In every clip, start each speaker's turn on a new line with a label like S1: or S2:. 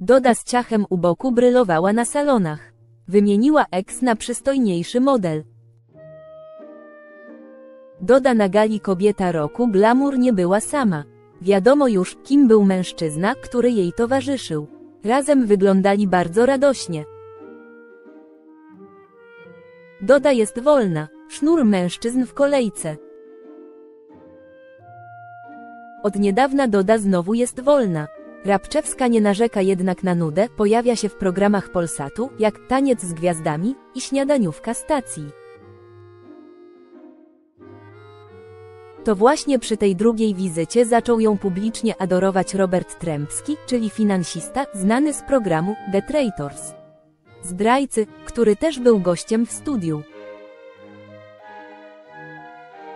S1: Doda z ciachem u boku brylowała na salonach. Wymieniła X na przystojniejszy model. Doda na gali kobieta roku glamour nie była sama. Wiadomo już, kim był mężczyzna, który jej towarzyszył. Razem wyglądali bardzo radośnie. Doda jest wolna. Sznur mężczyzn w kolejce. Od niedawna Doda znowu jest wolna. Rabczewska nie narzeka jednak na nudę, pojawia się w programach Polsatu, jak Taniec z Gwiazdami i Śniadaniówka stacji. To właśnie przy tej drugiej wizycie zaczął ją publicznie adorować Robert Trempski, czyli finansista, znany z programu The Traitors. Zdrajcy, który też był gościem w studiu.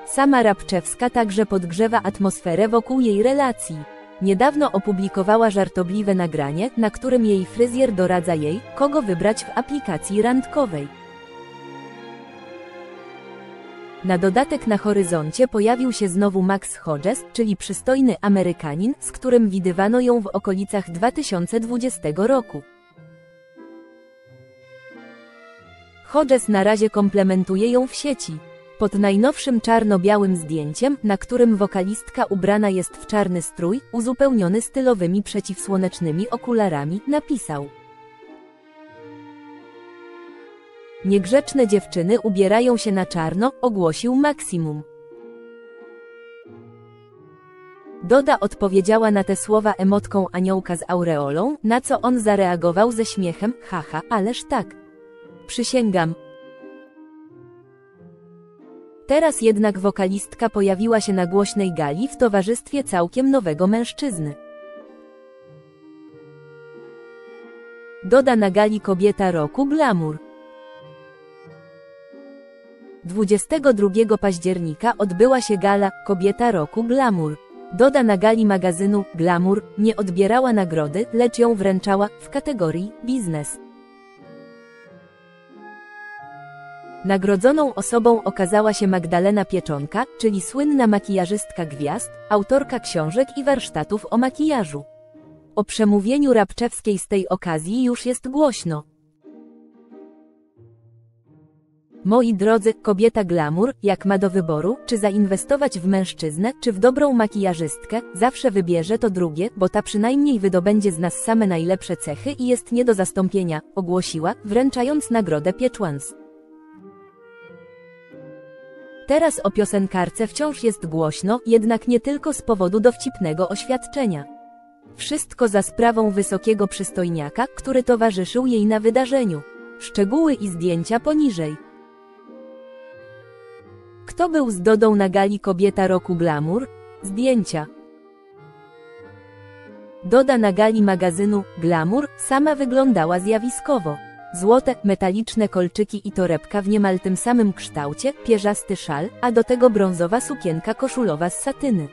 S1: Sama Rabczewska także podgrzewa atmosferę wokół jej relacji. Niedawno opublikowała żartobliwe nagranie, na którym jej fryzjer doradza jej, kogo wybrać w aplikacji randkowej. Na dodatek na horyzoncie pojawił się znowu Max Hodges, czyli przystojny Amerykanin, z którym widywano ją w okolicach 2020 roku. Hodges na razie komplementuje ją w sieci. Pod najnowszym czarno-białym zdjęciem, na którym wokalistka ubrana jest w czarny strój, uzupełniony stylowymi przeciwsłonecznymi okularami, napisał Niegrzeczne dziewczyny ubierają się na czarno, ogłosił Maksimum. Doda odpowiedziała na te słowa emotką aniołka z aureolą, na co on zareagował ze śmiechem, haha, ależ tak. Przysięgam. Teraz jednak wokalistka pojawiła się na głośnej gali w towarzystwie całkiem nowego mężczyzny. Doda na gali kobieta roku Glamour. 22 października odbyła się gala Kobieta Roku Glamour. Doda na gali magazynu Glamour nie odbierała nagrody, lecz ją wręczała w kategorii biznes. Nagrodzoną osobą okazała się Magdalena Pieczonka, czyli słynna makijażystka gwiazd, autorka książek i warsztatów o makijażu. O przemówieniu Rabczewskiej z tej okazji już jest głośno. Moi drodzy, kobieta glamour, jak ma do wyboru, czy zainwestować w mężczyznę, czy w dobrą makijażystkę, zawsze wybierze to drugie, bo ta przynajmniej wydobędzie z nas same najlepsze cechy i jest nie do zastąpienia, ogłosiła, wręczając nagrodę Pieczłans. Teraz o piosenkarce wciąż jest głośno, jednak nie tylko z powodu dowcipnego oświadczenia. Wszystko za sprawą wysokiego przystojniaka, który towarzyszył jej na wydarzeniu. Szczegóły i zdjęcia poniżej. Kto był z Dodą na gali Kobieta Roku Glamour? Zdjęcia. Doda na gali magazynu Glamour sama wyglądała zjawiskowo. Złote, metaliczne kolczyki i torebka w niemal tym samym kształcie, pierzasty szal, a do tego brązowa sukienka koszulowa z satyny.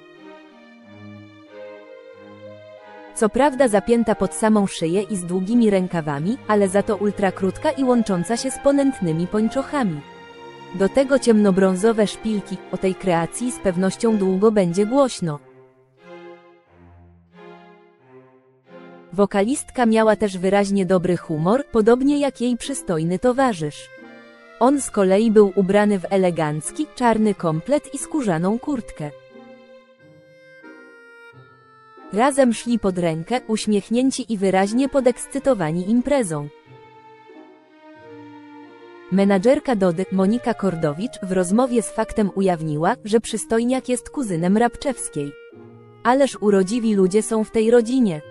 S1: Co prawda zapięta pod samą szyję i z długimi rękawami, ale za to ultrakrótka i łącząca się z ponętnymi pończochami. Do tego ciemnobrązowe szpilki, o tej kreacji z pewnością długo będzie głośno. Wokalistka miała też wyraźnie dobry humor, podobnie jak jej przystojny towarzysz. On z kolei był ubrany w elegancki, czarny komplet i skórzaną kurtkę. Razem szli pod rękę, uśmiechnięci i wyraźnie podekscytowani imprezą. Menadżerka Dody, Monika Kordowicz, w rozmowie z faktem ujawniła, że przystojniak jest kuzynem Rabczewskiej. Ależ urodziwi ludzie są w tej rodzinie.